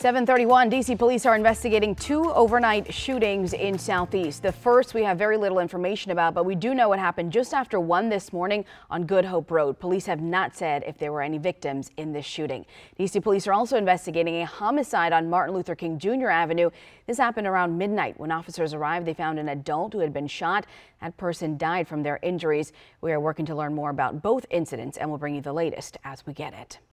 731 DC police are investigating two overnight shootings in Southeast. The first we have very little information about, but we do know what happened just after 1 this morning on Good Hope Road. Police have not said if there were any victims in this shooting. DC police are also investigating a homicide on Martin Luther King Jr. Avenue. This happened around midnight. When officers arrived, they found an adult who had been shot. That person died from their injuries. We are working to learn more about both incidents and we'll bring you the latest as we get it.